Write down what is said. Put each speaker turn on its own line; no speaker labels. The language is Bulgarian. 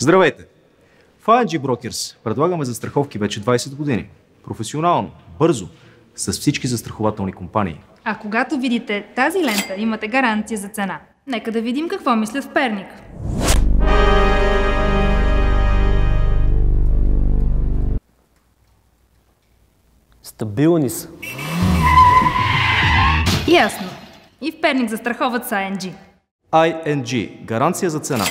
Здравейте! В ING Brokers предлагаме застраховки вече 20 години. Професионално, бързо, с всички застрахователни компании.
А когато видите тази лента, имате гаранция за цена. Нека да видим какво мислят в Перник.
Стабилни са.
Ясно. И в Перник застраховат с ING.
ING. Гаранция за цена.